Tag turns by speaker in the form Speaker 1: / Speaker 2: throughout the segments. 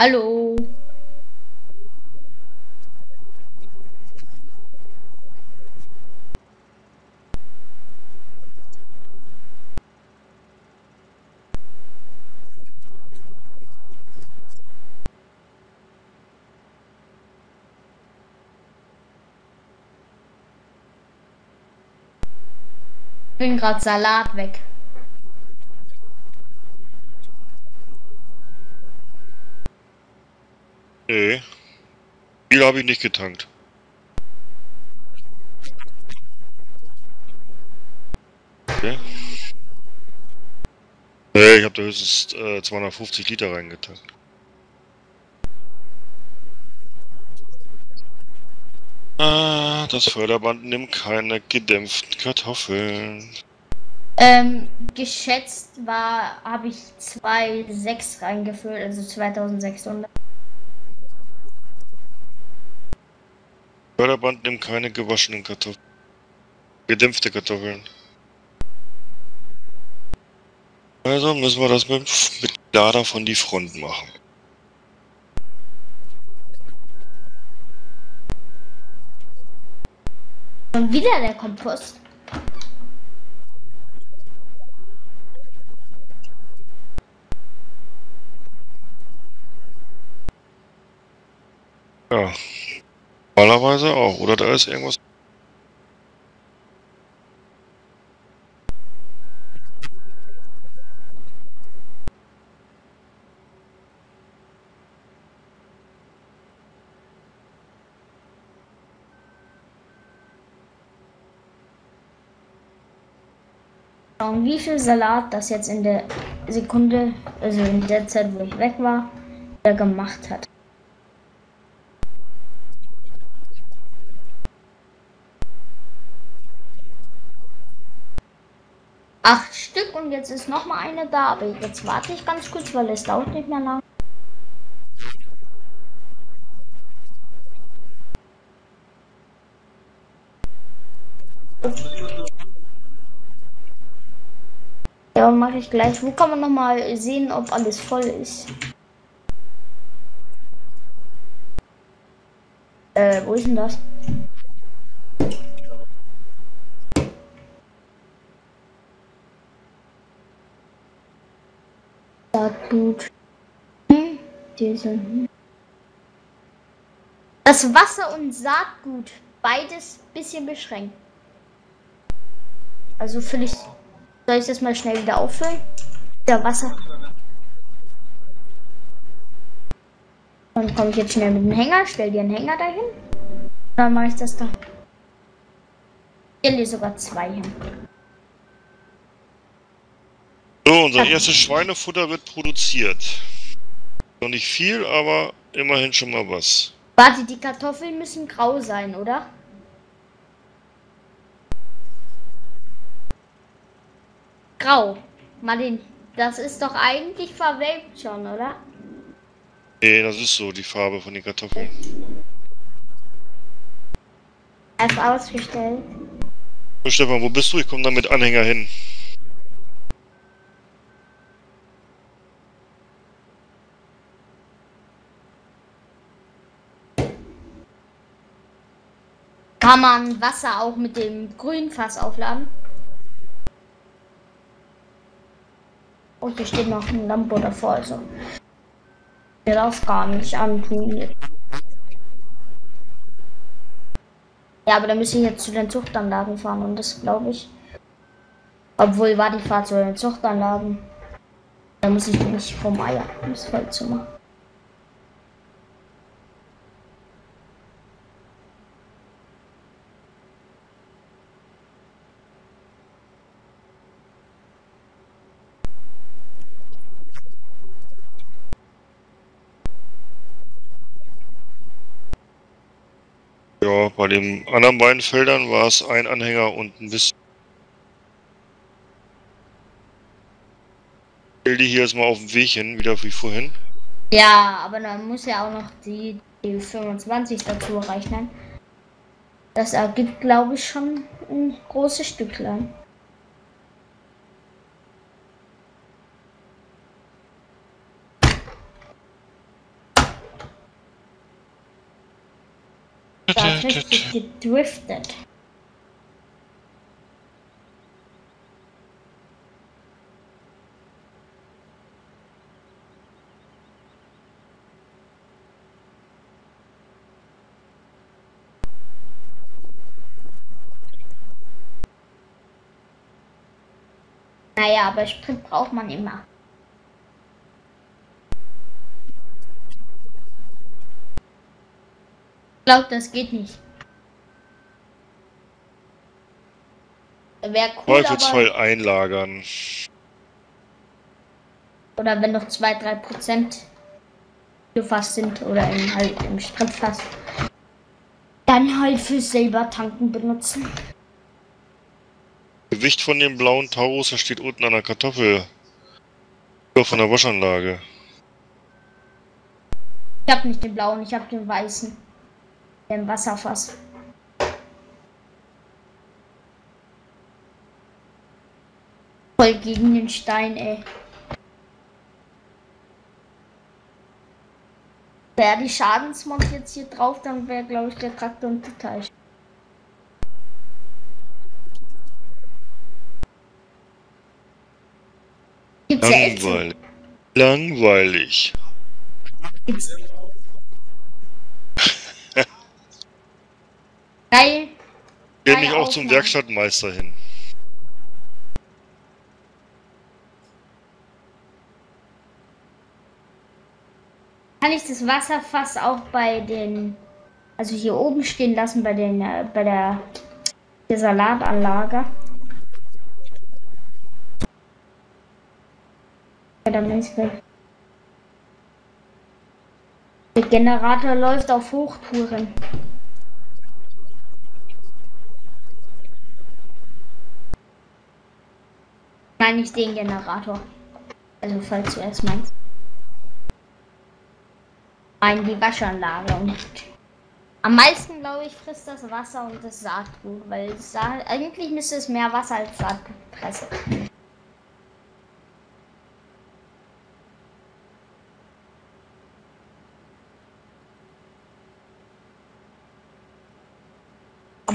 Speaker 1: Hallo.
Speaker 2: Ich bin gerade Salat weg.
Speaker 1: Nee. Viel habe ich nicht getankt. Okay. Nee, ich habe da höchstens äh, 250 Liter reingetankt. Ah, das Förderband nimmt keine gedämpften Kartoffeln.
Speaker 2: Ähm, geschätzt war, habe ich 2,6 reingefüllt, also 2600.
Speaker 1: Förderband nimmt keine gewaschenen Kartoffeln. Gedämpfte Kartoffeln. Also müssen wir das mit, mit Lader von die Front machen.
Speaker 2: Und wieder der Kompost.
Speaker 1: Ja. Normalerweise auch. Oder da ist irgendwas.
Speaker 2: Wie viel Salat das jetzt in der Sekunde, also in der Zeit, wo ich weg war, er gemacht hat. Acht Stück und jetzt ist noch mal eine da, aber jetzt warte ich ganz kurz, weil es dauert nicht mehr lang. Ja, mache ich gleich. Wo kann man noch mal sehen, ob alles voll ist? Äh, wo ist denn das? Hm. Das Wasser und Saatgut, beides bisschen beschränkt. Also fülle. Soll ich das mal schnell wieder auffüllen? Ja, Wasser. Dann komme ich jetzt schnell mit dem Hänger, stell dir einen Hänger dahin. Dann mache ich das da. Ich stelle sogar zwei hin.
Speaker 1: So, unser erstes Schweinefutter wird produziert. Noch nicht viel, aber immerhin schon mal was.
Speaker 2: Warte, die Kartoffeln müssen grau sein, oder? Grau. Martin, das ist doch eigentlich verwelkt schon, oder?
Speaker 1: Nee, das ist so die Farbe von den Kartoffeln.
Speaker 2: Erst ausgestellt.
Speaker 1: So, Stefan, wo bist du? Ich komme da mit Anhänger hin.
Speaker 2: Kann man Wasser auch mit dem grünen Fass aufladen? Und hier steht noch ein Lambo davor, also. Mir das gar nicht antun. Ja, aber da müssen ich jetzt zu den Zuchtanlagen fahren und das glaube ich. Obwohl war die Fahrt zu den Zuchtanlagen. Da muss ich nicht vom Eier ins Vollzimmer.
Speaker 1: Bei den anderen beiden Feldern war es ein Anhänger und ein bisschen. Die hier jetzt mal auf den Weg hin, wieder wie vorhin.
Speaker 2: Ja, aber dann muss ja auch noch die, die 25 dazu rechnen. Das ergibt, glaube ich, schon ein großes Stücklein. Hat richtig gedriftet. Naja, aber Sprint braucht man immer. Glaube, das geht nicht. Wäre cool,
Speaker 1: Zweifelsfall einlagern.
Speaker 2: Oder wenn noch 2-3% gefasst sind oder in, halt im Sprintfass. Dann halt für selber tanken benutzen.
Speaker 1: Gewicht von dem blauen Taurus, steht unten an der Kartoffel. Von der Waschanlage.
Speaker 2: Ich hab nicht den blauen, ich hab den weißen. Den Wasserfass. Voll gegen den Stein, ey. Wäre die Schadensmont jetzt hier drauf, dann wäre, glaube ich, der Traktor und Teich. Gibt's
Speaker 1: Langweilig. Langweilig.
Speaker 2: Gibt's. Geil.
Speaker 1: Geh
Speaker 2: Geile
Speaker 1: mich auch zum. Werkstattmeister hin.
Speaker 2: Kann ich das Wasserfass auch bei den, also hier oben stehen lassen bei den, äh, bei der, der Salatanlage? Ja, dann ist gleich. Der Generator läuft auf Hochtouren. Nein, nicht den Generator. Also falls du es meinst. Nein, die Waschanlage. Am meisten, glaube ich, frisst das Wasser und das Saatgut, weil Sa eigentlich müsste es mehr Wasser als Saatgut fressen.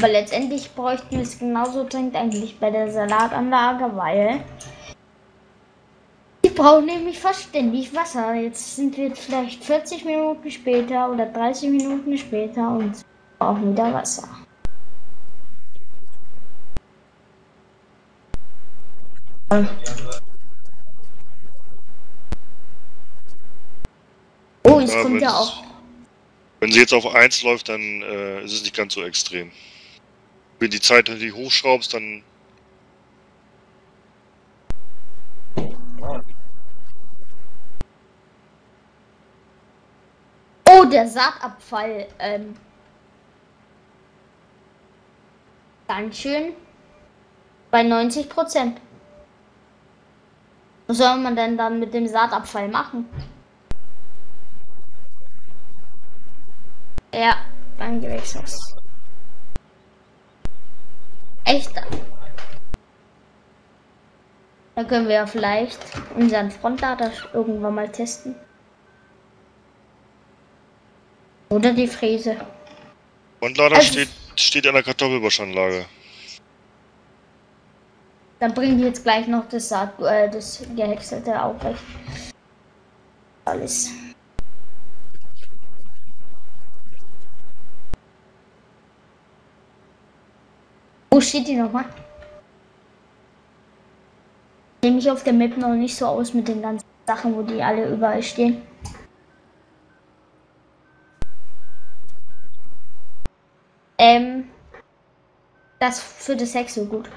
Speaker 2: Aber letztendlich bräuchten wir es genauso dringend eigentlich bei der Salatanlage, weil die brauchen nämlich fast ständig Wasser. Jetzt sind wir vielleicht 40 Minuten später oder 30 Minuten später und brauchen wieder Wasser. Oh, es
Speaker 1: Ja,
Speaker 2: kommt ja auch.
Speaker 1: Wenn sie jetzt auf 1 läuft, dann äh, ist es nicht ganz so extrem. Wenn die Zeit natürlich hochschraubst, dann
Speaker 2: Oh, der Saatabfall. Ähm, ganz bei 90 Prozent. Was soll man denn dann mit dem Saatabfall machen? Ja, dann gewechselt. Echt? Da können wir ja vielleicht unseren Frontlader irgendwann mal testen. Oder die Fräse.
Speaker 1: Frontlader
Speaker 2: Also-
Speaker 1: steht, steht an der Kartoffelwaschanlage.
Speaker 2: Dann bringen die jetzt gleich noch das Saat, äh, das gehäckselte auch. Alles. Wo steht die nochmal? Ich auf der Map noch nicht so aus mit den ganzen Sachen, wo die alle überall stehen. Ähm, das für das Hex so gut.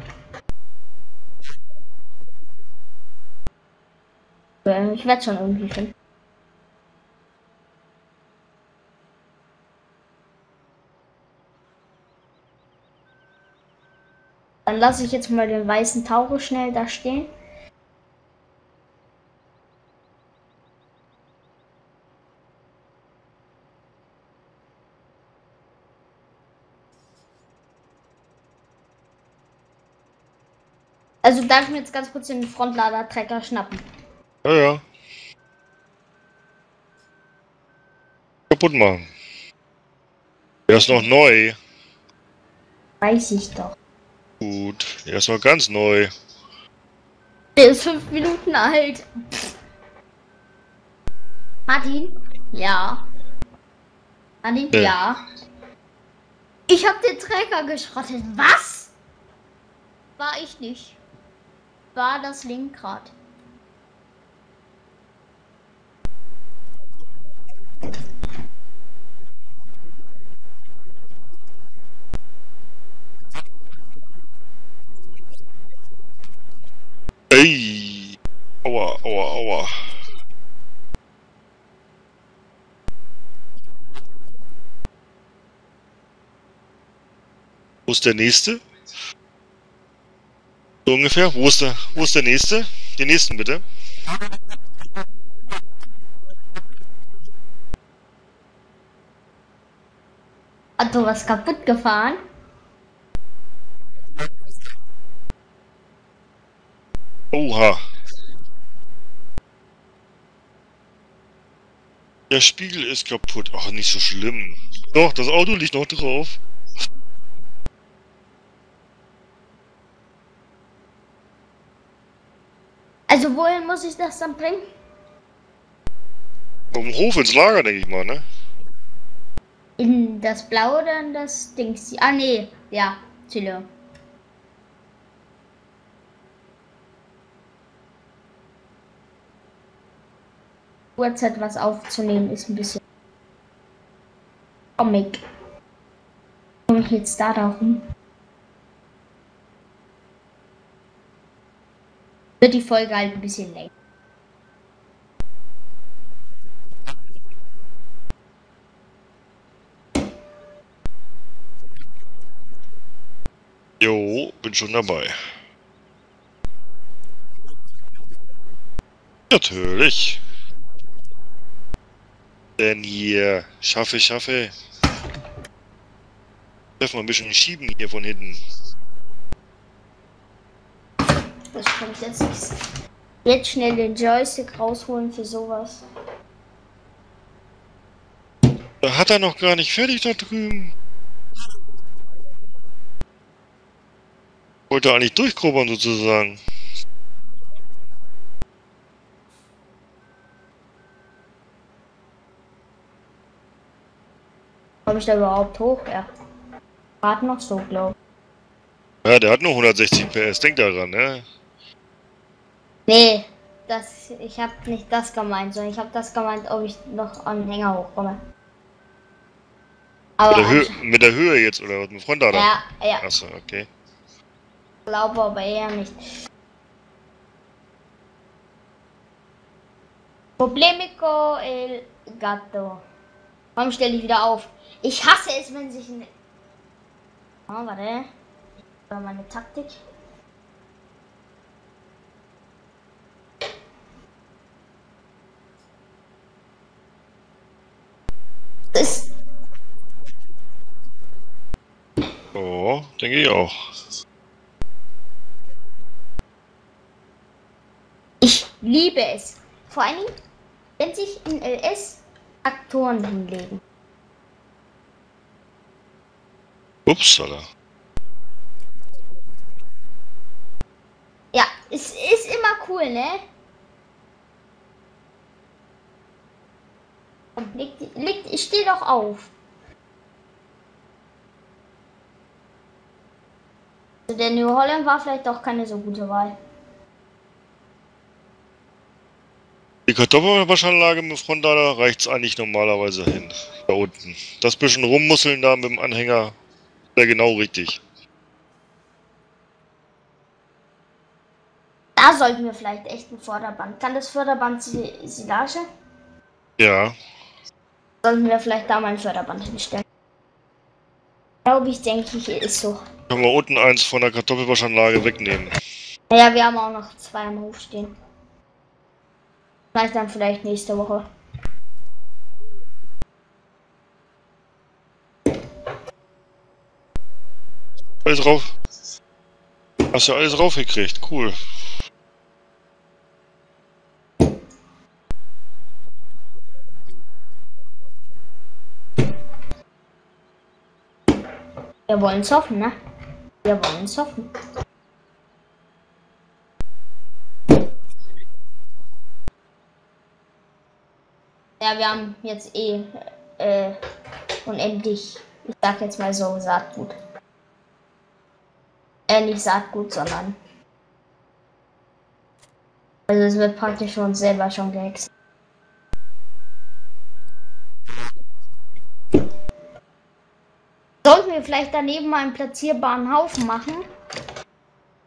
Speaker 2: Ja, Ich werde schon irgendwie finden. Dann lasse ich jetzt mal den weißen Taurus schnell da stehen. Also darf ich mir jetzt ganz kurz den Frontlader-Trecker schnappen.
Speaker 1: Ja, ja. Kaputt machen. Der ist noch neu.
Speaker 2: Weiß ich doch.
Speaker 1: Gut, der ist noch ganz neu.
Speaker 2: Der ist fünf Minuten alt. Martin? Ja. Martin?
Speaker 1: Ja.
Speaker 2: Ja. Ich hab den Träger geschrottet. Was? War ich nicht. War das Lenkrad.
Speaker 1: Ey. Aua, aua, aua. Wo ist der nächste? So ungefähr. Wo ist der, wo ist der nächste? Den nächsten bitte.
Speaker 2: Hat du was kaputt gefahren?
Speaker 1: Oha. Der Spiegel ist kaputt. Ach, nicht so schlimm. Doch, das Auto liegt noch drauf.
Speaker 2: Also wohin muss ich das dann bringen?
Speaker 1: Vom Hof ins Lager, denke ich mal, ne?
Speaker 2: In das Blaue oder in das Dings? Ah nee, ja, Zille. Uhrzeit was aufzunehmen ist ein bisschen Comic. Komme ich jetzt da darum? Wird die Folge halt ein bisschen länger.
Speaker 1: Jo, bin schon dabei. Natürlich. Denn hier, schaffe, schaffe. Dürfen wir ein bisschen schieben hier von hinten.
Speaker 2: Das kommt jetzt nicht. Jetzt schnell den Joystick rausholen für sowas.
Speaker 1: Da hat er noch gar nicht fertig da drüben. Wollte eigentlich durchgrubbern sozusagen.
Speaker 2: Komme ich da überhaupt hoch? Ja. Gerade noch so, glaube ich.
Speaker 1: Ja, der hat nur 160 PS, denk daran, ne?
Speaker 2: Nee, das, ich habe nicht das gemeint, sondern ich habe das gemeint, ob ich noch an den Hänger hochkomme. Aber
Speaker 1: Mit der, Höhe, mit der Höhe jetzt oder mit dem Frontlader?
Speaker 2: ja, ja,
Speaker 1: Achso, okay.
Speaker 2: glaube aber eher nicht. Problemico el gato. Warum stelle ich wieder auf? Ich hasse es, wenn sich ein... Oh, warte. War meine Taktik.
Speaker 1: Denke ich auch.
Speaker 2: Ich liebe es. Vor Dingen, wenn sich in LS Aktoren hinlegen.
Speaker 1: Upsala.
Speaker 2: Ja, es ist immer cool, ne? Komm, leg, leg, steh doch auf. Also der New Holland war vielleicht doch keine so gute Wahl.
Speaker 1: Die Kartoffelwaschanlage mit Frontlader reicht's eigentlich normalerweise hin. Da unten. Das bisschen rummusseln da mit dem Anhänger wäre genau richtig.
Speaker 2: Da sollten wir vielleicht echt ein Vorderband. Kann das Förderband Si- Silage?
Speaker 1: Ja.
Speaker 2: Sollten wir vielleicht da mal ein Förderband hinstellen. Glaube ich, denke ich, ist so.
Speaker 1: Können wir unten eins von der Kartoffelwaschanlage wegnehmen.
Speaker 2: Naja, wir haben auch noch zwei im Hof stehen. Vielleicht dann vielleicht nächste Woche.
Speaker 1: Alles rauf. Hast du alles raufgekriegt. Cool.
Speaker 2: Wir wollen es hoffen, ne? Wir wollen hoffen. Ja, wir haben jetzt eh äh, unendlich, ich sag jetzt mal so, Saatgut. Äh, nicht Saatgut, sondern. Also es wird praktisch uns selber schon gehext. Sollten wir vielleicht daneben mal einen platzierbaren Haufen machen?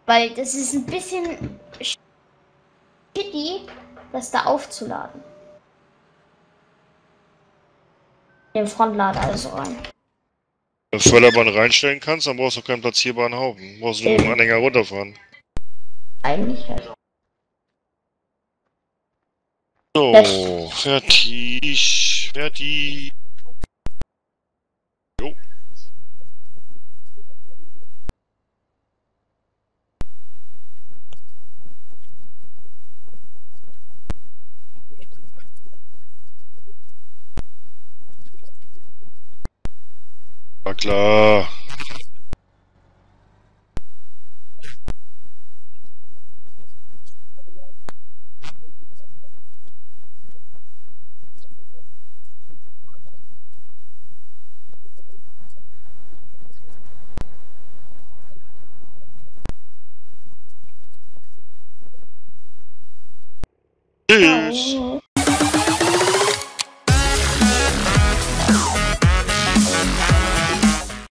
Speaker 2: Weil das ist ein bisschen shitty, das da aufzuladen. Den Frontlader also rein.
Speaker 1: Wenn du Förderbahn reinstellen kannst, dann brauchst du keinen platzierbaren Haufen. Brauchst du nur einen Anhänger runterfahren.
Speaker 2: Eigentlich ja.
Speaker 1: So, fertig. Fertig. Jo. Klar.